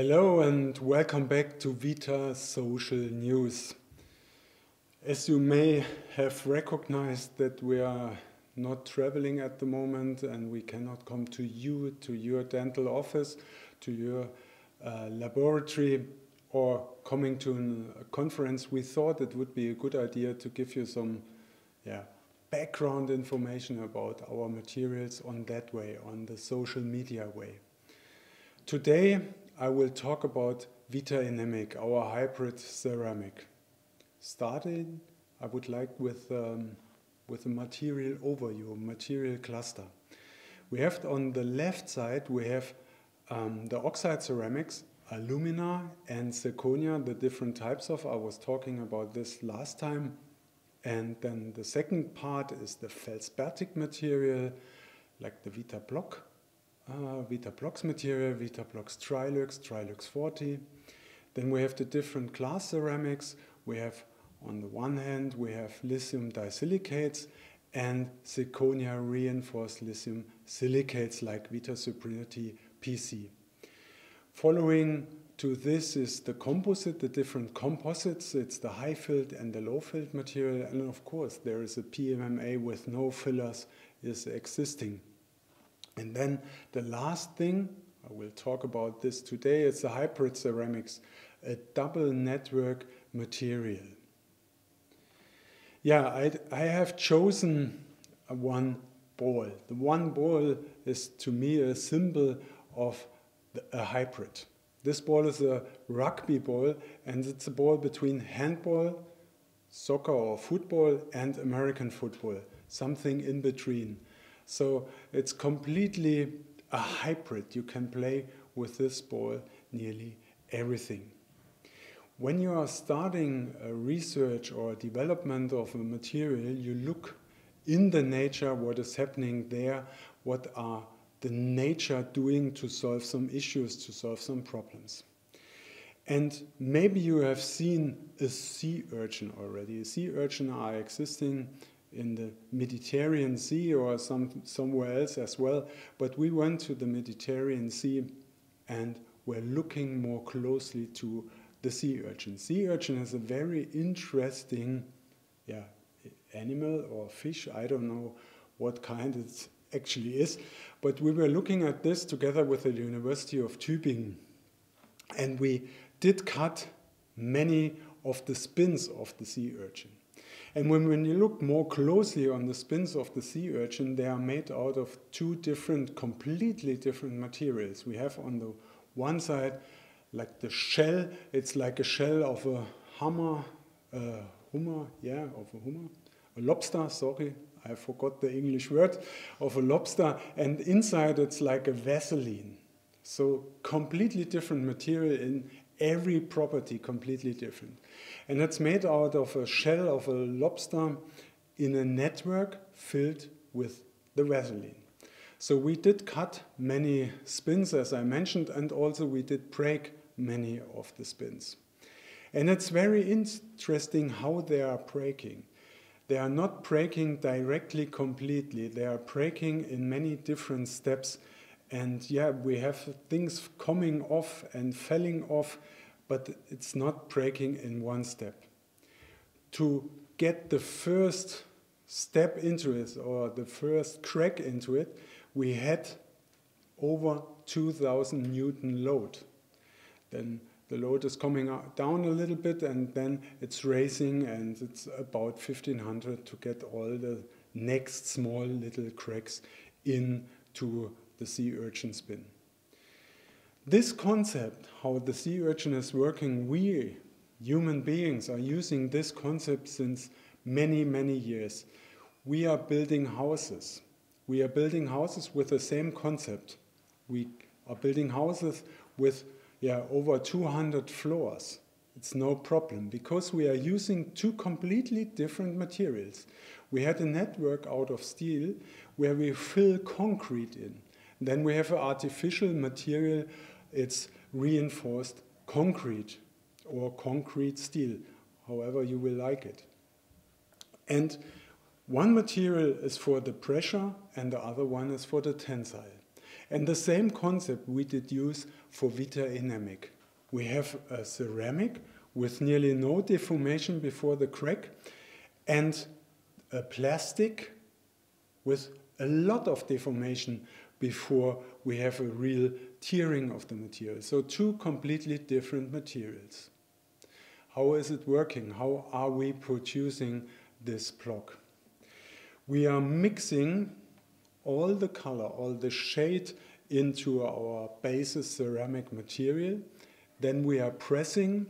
Hello and welcome back to Vita Social News. As you may have recognized that we are not traveling at the moment and we cannot come to you, to your dental office, to your uh, laboratory or coming to a conference, we thought it would be a good idea to give you some yeah, background information about our materials on that way, on the social media way. Today I will talk about Vita Enamic, our hybrid ceramic. Starting, I would like with, um, with a material overview, material cluster. We have on the left side, we have um, the oxide ceramics, alumina and zirconia, the different types of, I was talking about this last time. And then the second part is the feldspathic material, like the Vita block, uh, Vitablocs material, Vita blocks TriLuxe, TriLuxe forte. Then we have the different glass ceramics. We have, on the one hand, we have lithium disilicates and zirconia reinforced lithium silicates like Vita Suprinity PC. Following to this is the composite, the different composites. It's the high filled and the low filled material. And of course, there is a PMMA with no fillers is existing. And then the last thing, I will talk about this today, it's the hybrid ceramics, a double network material. Yeah, I, I have chosen one ball. The one ball is to me a symbol of a hybrid. This ball is a rugby ball and it's a ball between handball, soccer or football and American football, something in between. So it's completely a hybrid. You can play with this ball nearly everything. When you are starting a research or development of a material, you look in the nature what is happening there, what are the nature doing to solve some issues, to solve some problems. And maybe you have seen a sea urchin already. A sea urchin are existing in the Mediterranean Sea or some, somewhere else as well. But we went to the Mediterranean Sea and were looking more closely to the sea urchin. Sea urchin is a very interesting yeah, animal or fish. I don't know what kind it actually is. But we were looking at this together with the University of Tübingen. And we did cut many of the spins of the sea urchin. And when, when you look more closely on the spins of the sea urchin, they are made out of two different, completely different materials. We have on the one side, like the shell, it's like a shell of a hammer, uh, hummer, yeah, of a hummer, a lobster, sorry, I forgot the English word, of a lobster, and inside it's like a Vaseline. So completely different material in every property, completely different. And it's made out of a shell of a lobster in a network filled with the Vaseline. So we did cut many spins, as I mentioned, and also we did break many of the spins. And it's very interesting how they are breaking. They are not breaking directly completely, they are breaking in many different steps. And yeah, we have things coming off and falling off but it's not breaking in one step. To get the first step into it or the first crack into it, we had over 2000 Newton load. Then the load is coming down a little bit and then it's raising and it's about 1500 to get all the next small little cracks into the sea urchin spin. This concept, how the sea urchin is working, we human beings are using this concept since many, many years. We are building houses. We are building houses with the same concept. We are building houses with yeah, over 200 floors. It's no problem because we are using two completely different materials. We had a network out of steel where we fill concrete in. Then we have an artificial material it's reinforced concrete or concrete steel, however you will like it. And one material is for the pressure and the other one is for the tensile. And the same concept we did use for Vita Enamic. We have a ceramic with nearly no deformation before the crack and a plastic with a lot of deformation before we have a real tearing of the material. So two completely different materials. How is it working? How are we producing this block? We are mixing all the color, all the shade into our basis ceramic material. Then we are pressing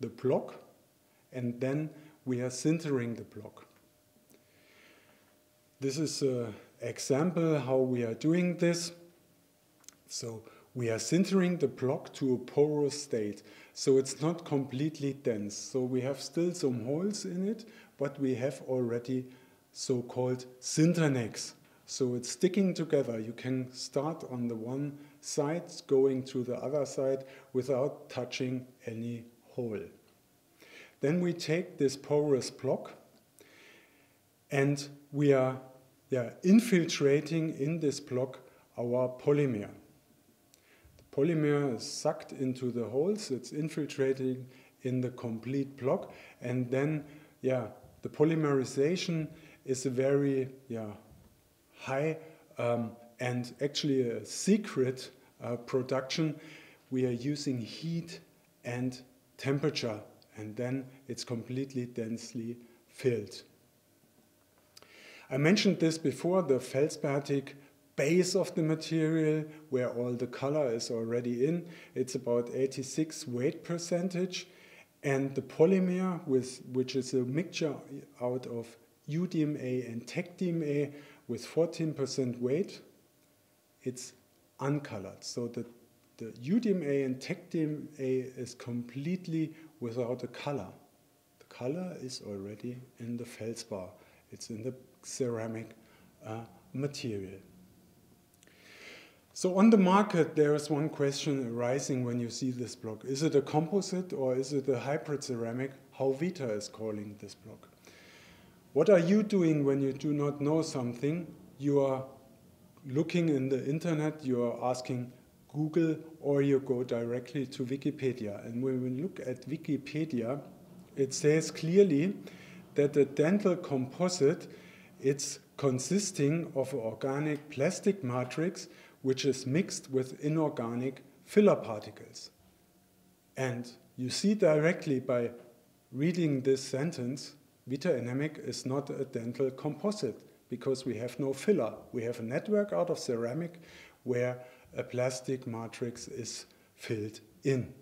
the block and then we are sintering the block. This is an example how we are doing this. So we are sintering the block to a porous state. So it's not completely dense. So we have still some holes in it, but we have already so-called sinternecks. So it's sticking together. You can start on the one side, going to the other side without touching any hole. Then we take this porous block and we are yeah, infiltrating in this block our polymer. The polymer is sucked into the holes, it's infiltrating in the complete block, and then yeah, the polymerization is a very yeah, high um, and actually a secret uh, production. We are using heat and temperature, and then it's completely densely filled. I mentioned this before, the feldspathic base of the material where all the color is already in. It's about 86 weight percentage. And the polymer, with, which is a mixture out of UDMA and TEGDMA with 14% weight, it's uncolored. So the, the UDMA and TEGDMA is completely without a color. The color is already in the feldspar. It's in the ceramic uh, material. So on the market, there is one question arising when you see this block. Is it a composite or is it a hybrid ceramic? How Vita is calling this block. What are you doing when you do not know something? You are looking in the internet, you are asking Google, or you go directly to Wikipedia. And when we look at Wikipedia, it says clearly that the dental composite it's consisting of an organic plastic matrix which is mixed with inorganic filler particles. And you see directly by reading this sentence Vita Enamic is not a dental composite because we have no filler. We have a network out of ceramic where a plastic matrix is filled in.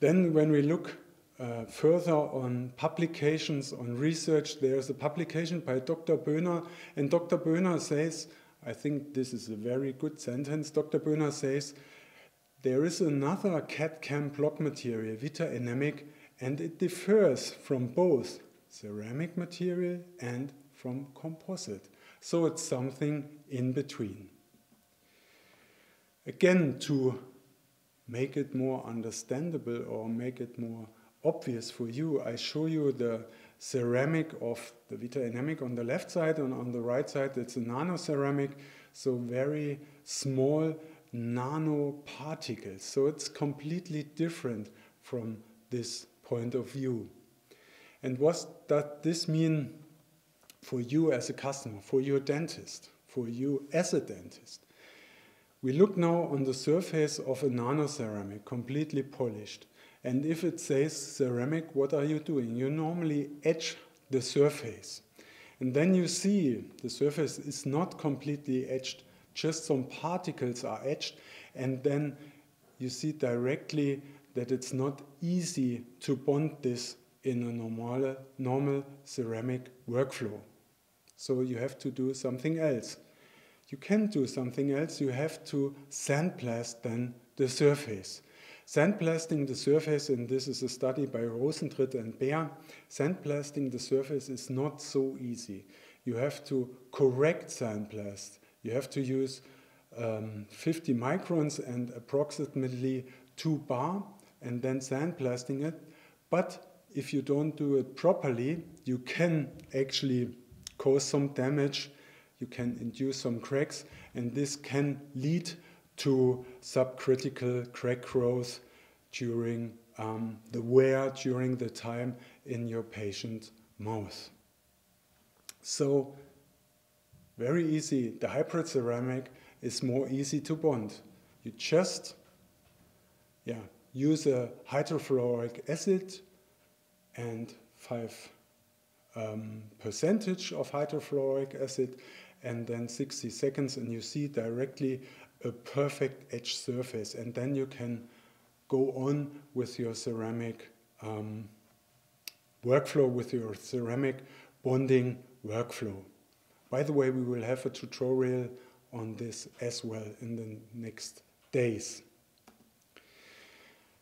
Then when we look uh, further on publications, on research, there's a publication by Dr. Böhner, and Dr. Böhner says, I think this is a very good sentence, Dr. Böhner says, there is another CAD-CAM block material, Vita Enamic, and it differs from both ceramic material and from composite. So it's something in between. Again, to make it more understandable or make it more obvious for you, I show you the ceramic of the Vita Enamic on the left side and on the right side it's a nano ceramic, so very small nano particles. So it's completely different from this point of view. And what does this mean for you as a customer, for your dentist, for you as a dentist? We look now on the surface of a nanoceramic, completely polished. And if it says ceramic, what are you doing? You normally etch the surface. And then you see the surface is not completely etched, just some particles are etched, and then you see directly that it's not easy to bond this in a normal, normal ceramic workflow. So you have to do something else. You can do something else, you have to sandblast then the surface. Sandblasting the surface, and this is a study by Rosentritt and Behr, sandblasting the surface is not so easy. You have to correct sandblast. You have to use um, 50 microns and approximately 2 bar and then sandblasting it. But if you don't do it properly, you can actually cause some damage, you can induce some cracks, and this can lead to subcritical crack growth during um, the wear during the time in your patient's mouth. So very easy. The hybrid ceramic is more easy to bond. You just yeah, use a hydrofluoric acid and 5 um, percentage of hydrofluoric acid and then 60 seconds and you see directly a perfect edge surface and then you can go on with your ceramic um, workflow with your ceramic bonding workflow. By the way, we will have a tutorial on this as well in the next days.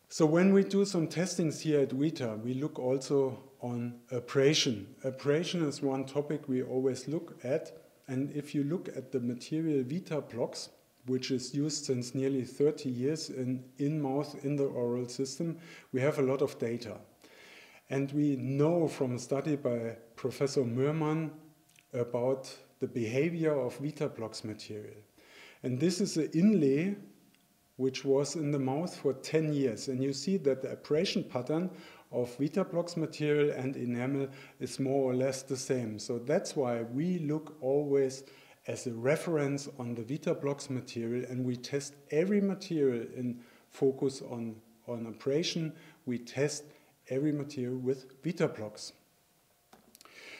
So when we do some testings here at Vita, we look also on abrasion. Abrasion is one topic we always look at. And if you look at the material Vitablocs, which is used since nearly 30 years in in-mouth, in the oral system, we have a lot of data. And we know from a study by Professor Mörmann about the behavior of Vitablocs material. And this is an inlay which was in the mouth for 10 years. And you see that the abrasion pattern of Vitablocs material and enamel is more or less the same. So that's why we look always as a reference on the Vitablocs material and we test every material in focus on, on abrasion. We test every material with Vitablocs.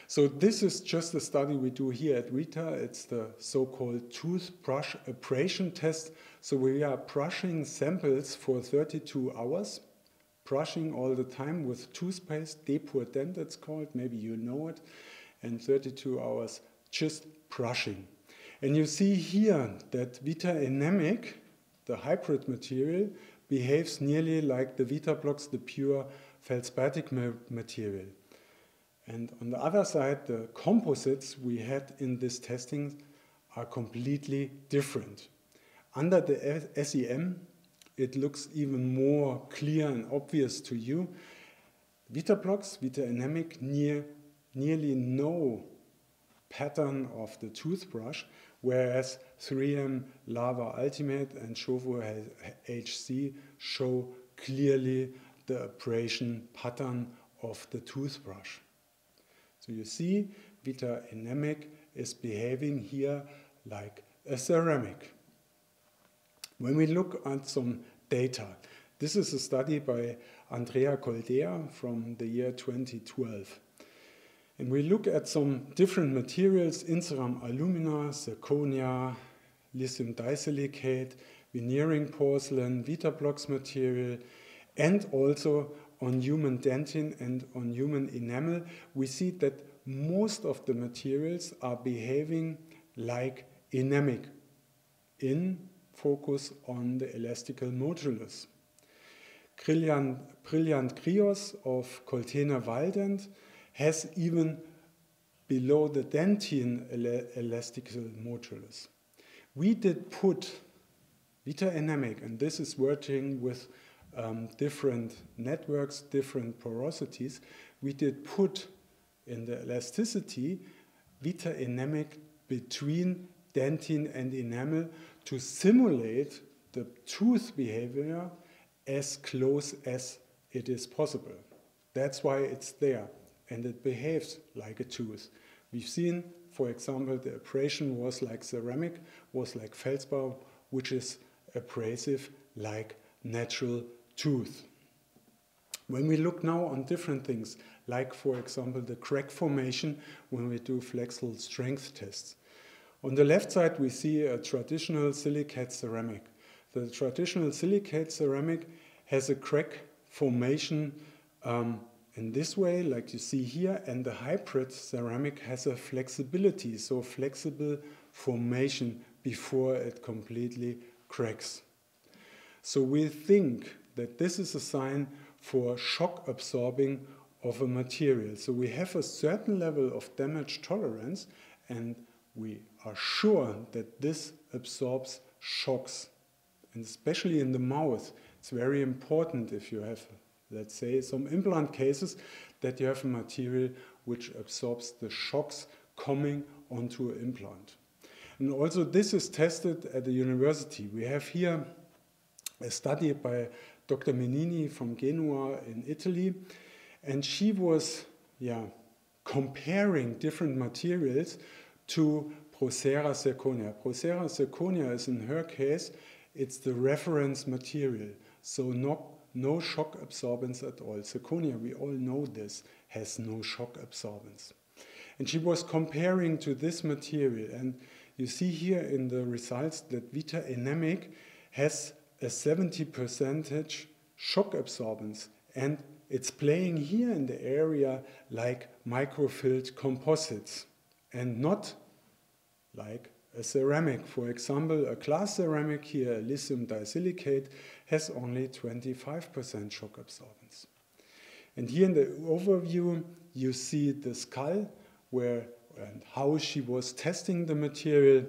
So this is just a study we do here at Vita. It's the so-called toothbrush abrasion test. So we are brushing samples for 32 hours, brushing all the time with toothpaste, Depurdent it's called, maybe you know it, and 32 hours just brushing. And you see here that Vita Enamic, the hybrid material, behaves nearly like the Vitablocs, the pure feldspathic material. And on the other side, the composites we had in this testing are completely different. Under the SEM, it looks even more clear and obvious to you. Vitablocs, Vita near, nearly no pattern of the toothbrush, whereas 3M Lava Ultimate and Shofu HC show clearly the abrasion pattern of the toothbrush. So you see, Vita Enamic is behaving here like a ceramic. When we look at some data, this is a study by Andrea Coldea from the year 2012. And we look at some different materials, In-Ceram alumina, zirconia, lithium disilicate, veneering porcelain, Vitablocs material, and also on human dentin and on human enamel, we see that most of the materials are behaving like enamic in focus on the elastical modulus. Brilliant, Brilliant Crios of Coltene Whaledent has even below the dentin elastical modulus. We did put Vita Enamic, and this is working with um, different networks, different porosities, we did put in the elasticity Vita enamic between dentin and enamel to simulate the tooth behavior as close as it is possible. That's why it's there and it behaves like a tooth. We've seen, for example, the abrasion was like ceramic, was like feldspar, which is abrasive like natural tooth. When we look now on different things, like for example the crack formation when we do flexile strength tests. On the left side we see a traditional silicate ceramic. The traditional silicate ceramic has a crack formation um, in this way, like you see here, and the hybrid ceramic has a flexibility, so flexible formation before it completely cracks. So we think that this is a sign for shock absorbing of a material. So we have a certain level of damage tolerance and we are sure that this absorbs shocks. And especially in the mouth, it's very important if you have, let's say, some implant cases that you have a material which absorbs the shocks coming onto an implant. And also this is tested at the university. We have here a study by Dr. Menini from Genoa in Italy, and she was yeah, comparing different materials to Procera zirconia. Procera zirconia is in her case, it's the reference material, so no, no shock absorbance at all. Zirconia, we all know this, has no shock absorbance. And she was comparing to this material, and you see here in the results that Vita Enamic has a 70 percentage shock absorbance, and it's playing here in the area like microfilled composites and not like a ceramic. For example, a glass ceramic here, lithium disilicate, has only 25% shock absorbance. And here in the overview, you see the skull where and how she was testing the material.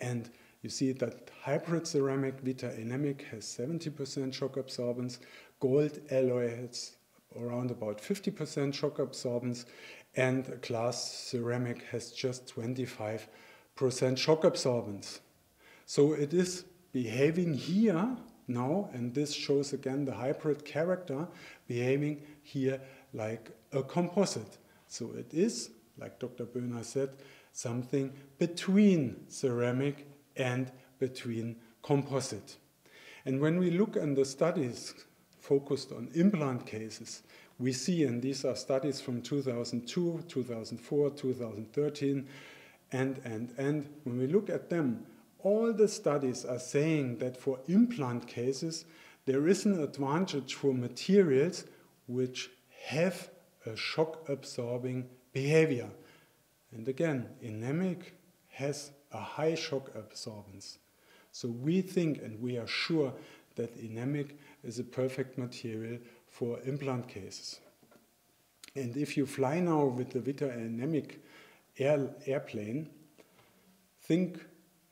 And you see that hybrid ceramic Vita Enamic has 70% shock absorbance, gold alloy has around about 50% shock absorbance, and glass ceramic has just 25% shock absorbance. So it is behaving here now, and this shows again the hybrid character, behaving here like a composite. So it is, like Dr. Böhner said, something between ceramic and between composite. And when we look at the studies focused on implant cases, we see, and these are studies from 2002, 2004, 2013, and, and, and, when we look at them, all the studies are saying that for implant cases, there is an advantage for materials which have a shock absorbing behavior. And again, Enamic has a high shock absorbance. So we think and we are sure that Enamic is a perfect material for implant cases. And if you fly now with the Vita air, airplane, think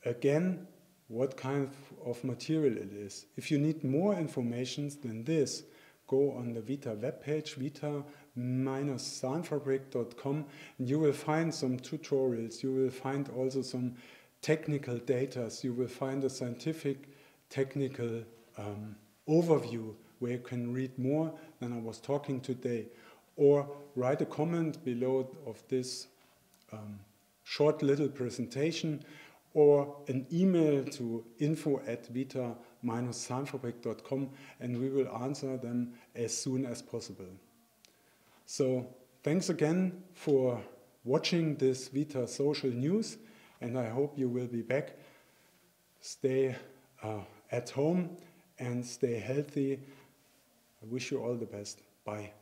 again what kind of material it is. If you need more information than this, go on the Vita webpage, vita-zahnfabrik.com, and you will find some tutorials. You will find also some technical data. You will find a scientific technical um, overview where you can read more than I was talking today. Or write a comment below of this um, short little presentation or an email to info at vita-zahnfabrik.com and we will answer them as soon as possible. So thanks again for watching this Vita social news and I hope you will be back. Stay uh, at home and stay healthy. I wish you all the best. Bye.